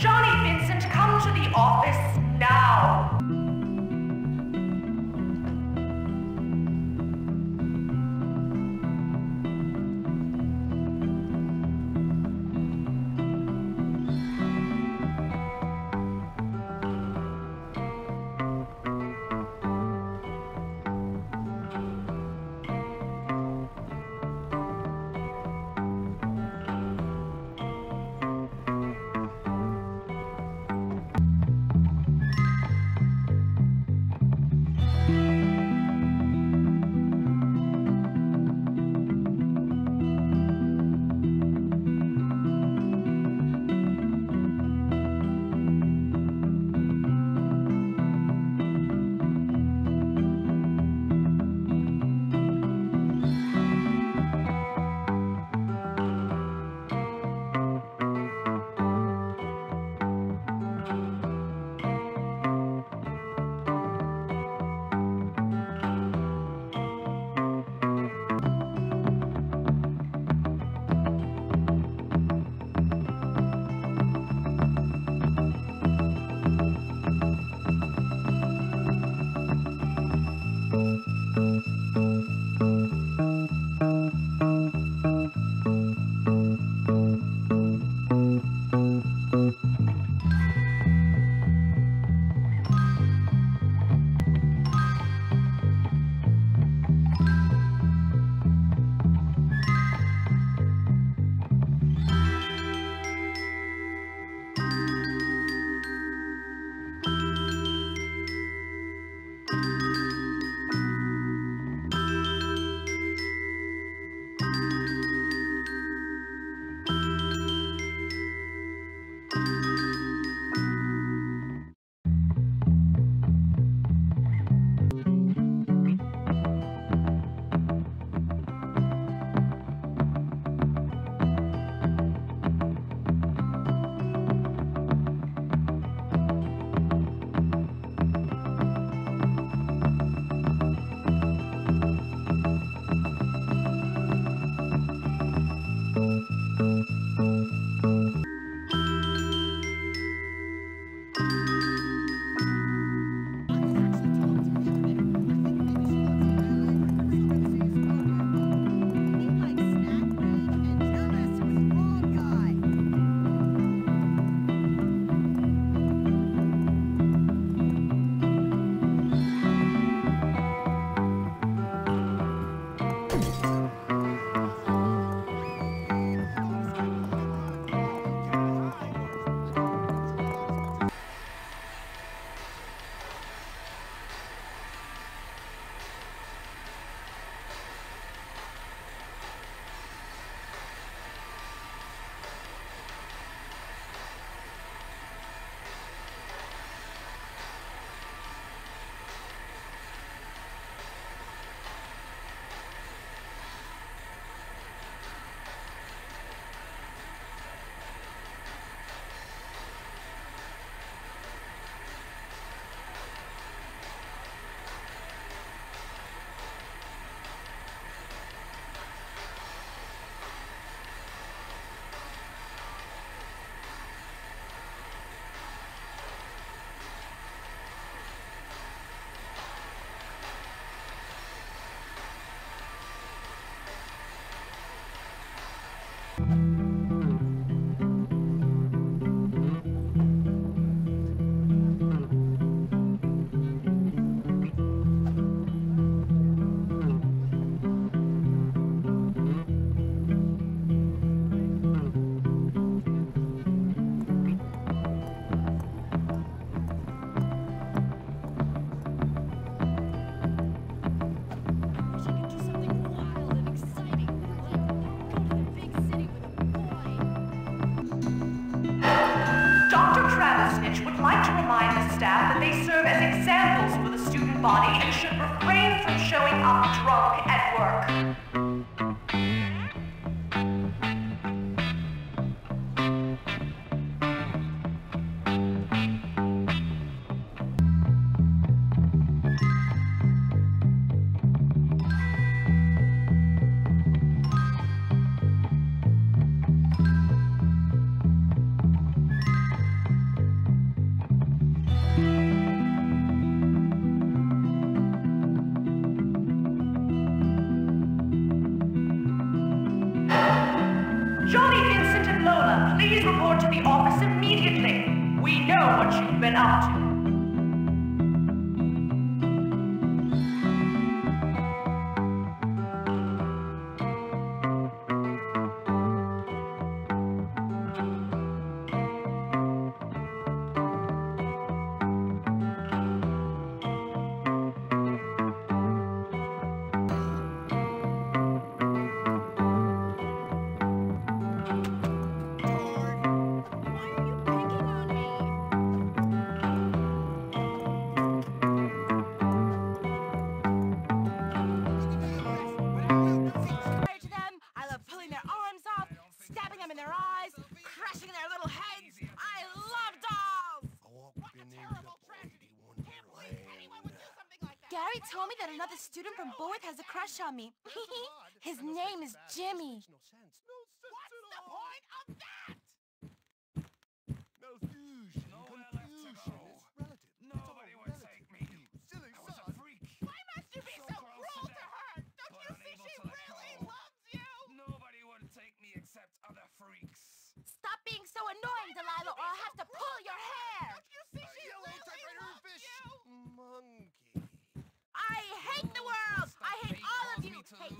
Johnny Vincent, come to the office now. staff that they serve as examples for the student body and should refrain from showing up drunk at work. the office immediately. We know what you've been up to. Barry told me that another student from Bullworth has a crush on me. His name is Jimmy. Take